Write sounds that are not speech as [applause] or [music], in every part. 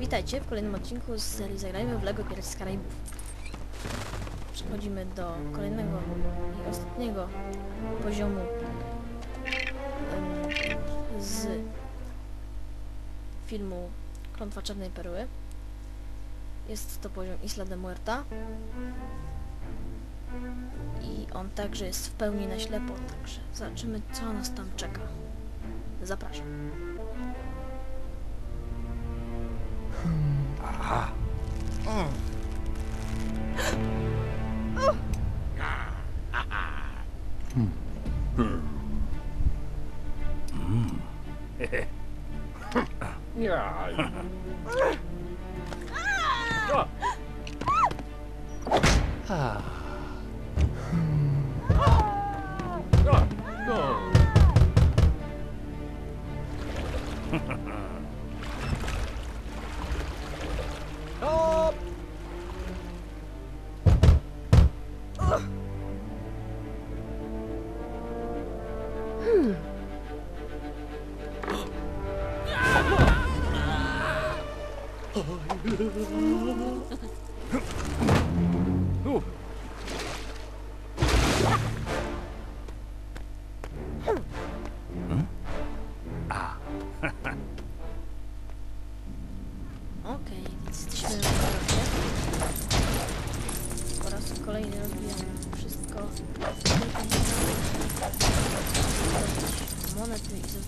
Witajcie w kolejnym odcinku z serii Zagrajmy w LEGO Piraci z Karaibów. Przechodzimy do kolejnego i ostatniego poziomu em, z filmu Klątwa Czarnej Perły. Jest to poziom Isla de Muerta. I on także jest w pełni na ślepo, także zobaczymy co nas tam czeka. Zapraszam. Ah. Mm. oh. hmm. Hmm. yeah. ah. Hmm. Go. Go.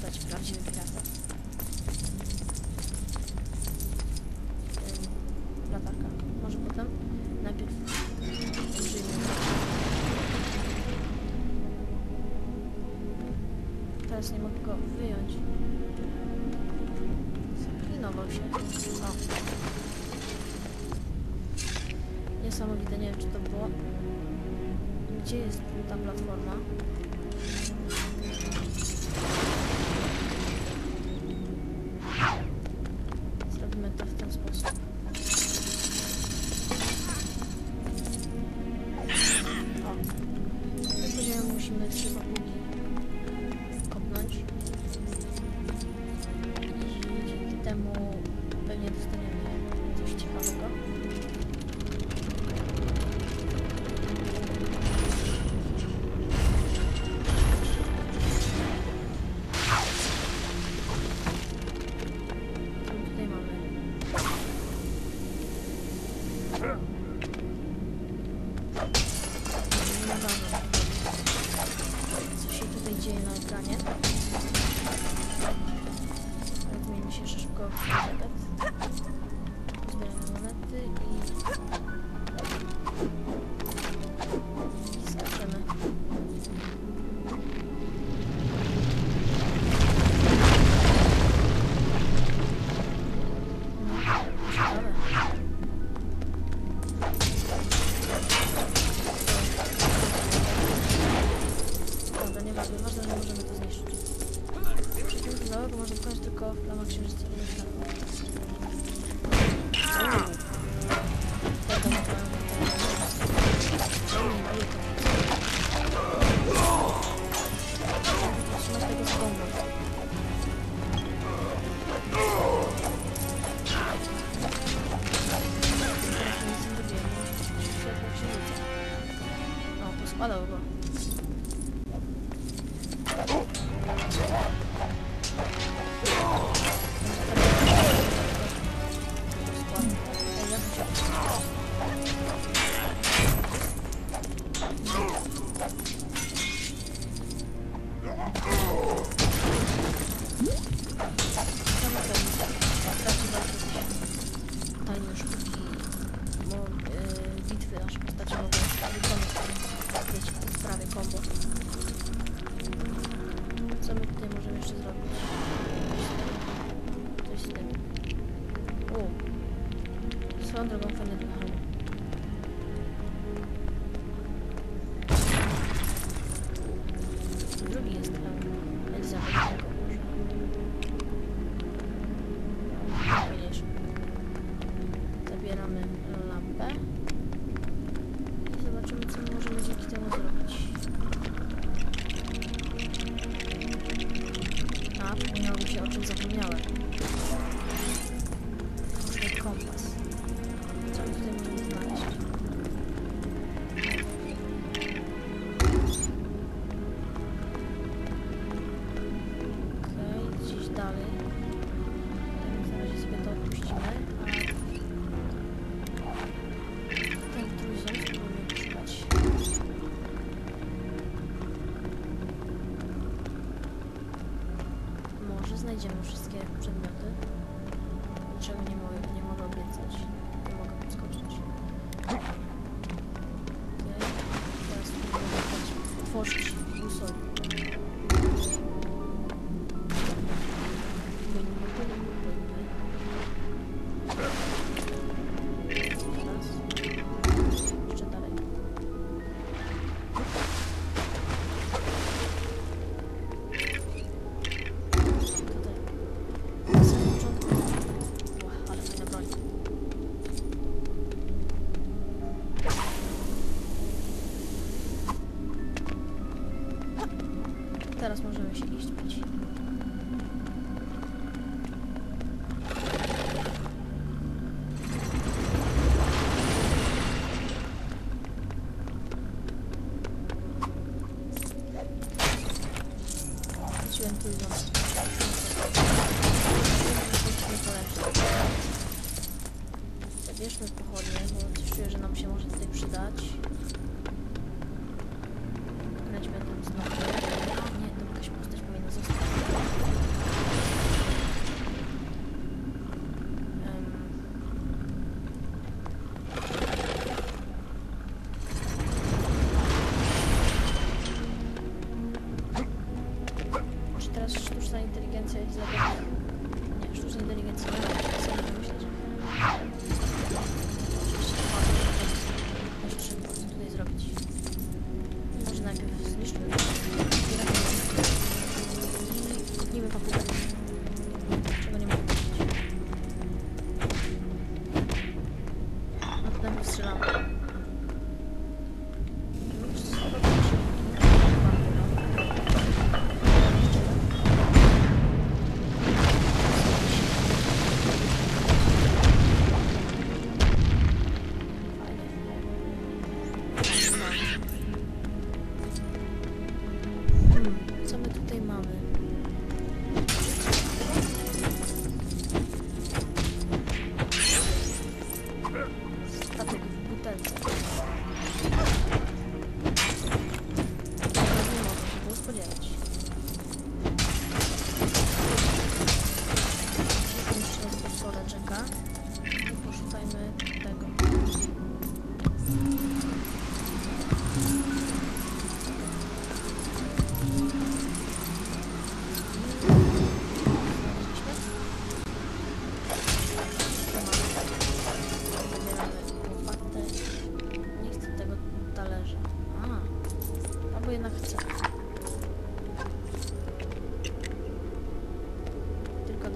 Zostać prawdziwym piratem. Ym, Latarka. Może potem? Najpierw użyjmy. Teraz nie mogę go wyjąć. Zaklinował się. O. Niesamowite, nie wiem czy to było. Gdzie jest ta platforma? Nieważne, ważne, że możemy to zniszczyć. Przeciwnik załogу można tylko w ramach księżycowego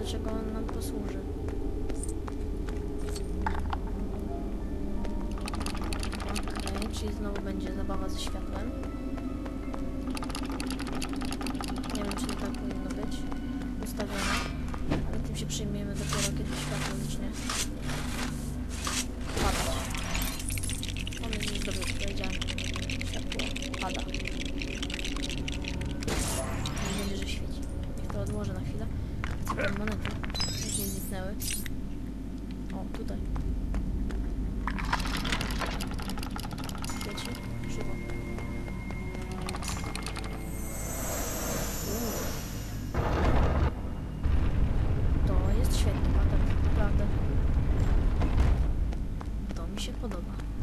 do czego on nam posłuży. Okej, okay, czyli znowu będzie zabawa ze światłem. Nie wiem, czy tak powinno być ustawione, ale tym się przyjmiemy dopiero. mi się podoba.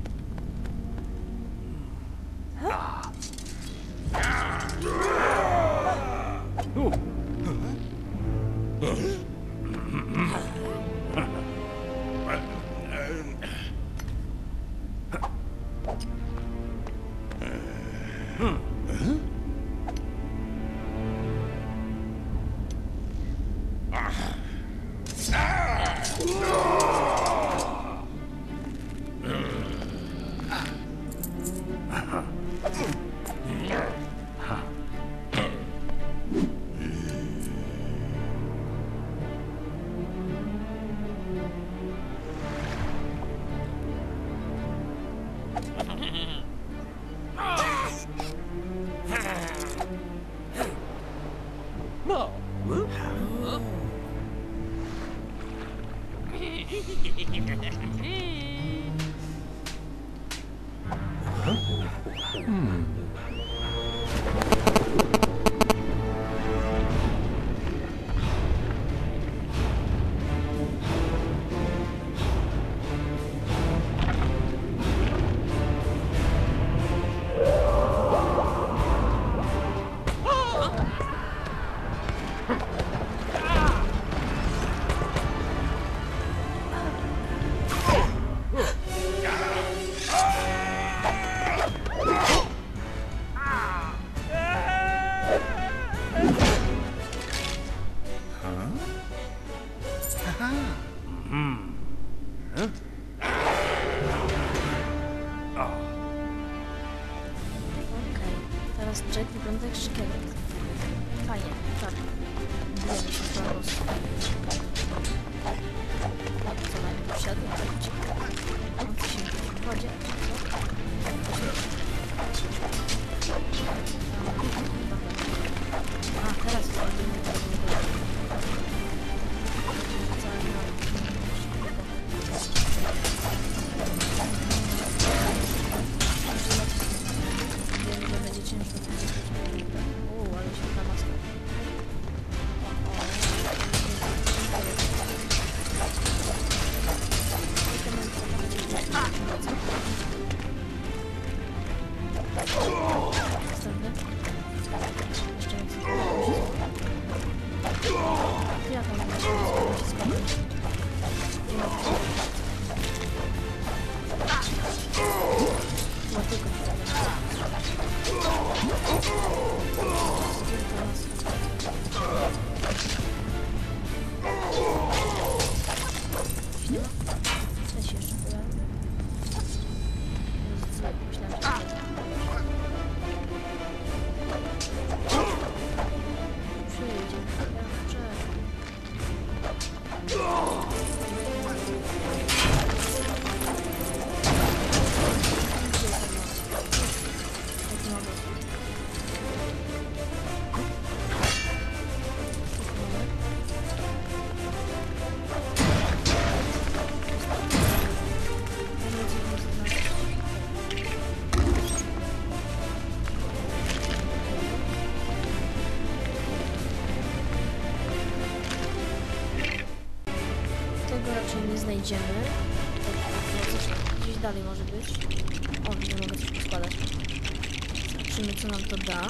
No. Huh? [laughs] huh? Hmm. うん、うん idziemy. Gdzieś dalej może być. O, nie mogę coś poskładać. Zobaczymy, co nam to da.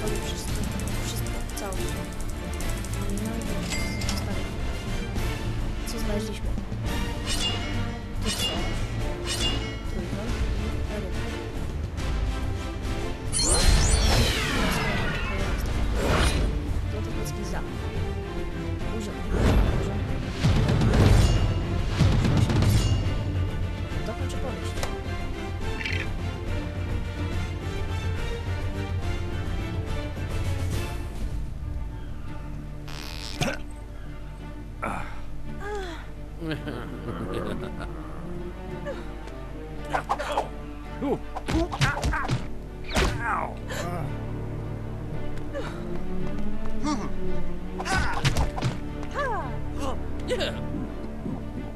Zostawię wszystko, wszystko, całość. No i. Tak, Co znaleźliśmy? Nie.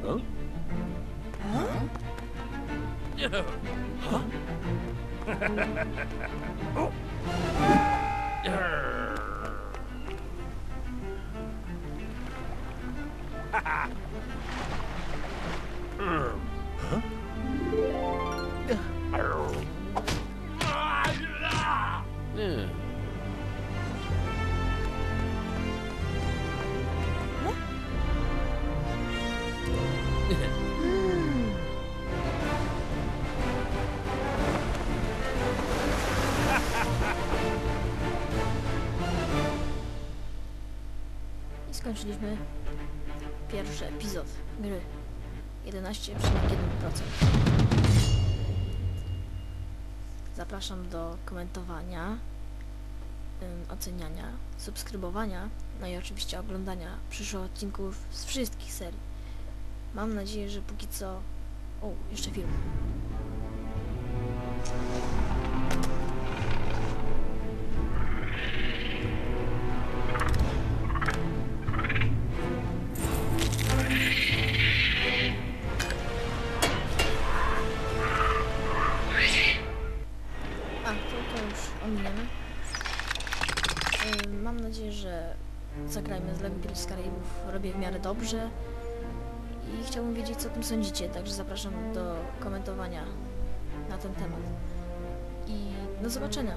O? Nie. Ha? O. Nie. 11,1%. Zapraszam do komentowania, oceniania, subskrybowania, no i oczywiście oglądania przyszłych odcinków z wszystkich serii. Mam nadzieję, że póki co... O, jeszcze film. I chciałbym wiedzieć, co o tym sądzicie, także zapraszam do komentowania na ten temat. I do zobaczenia.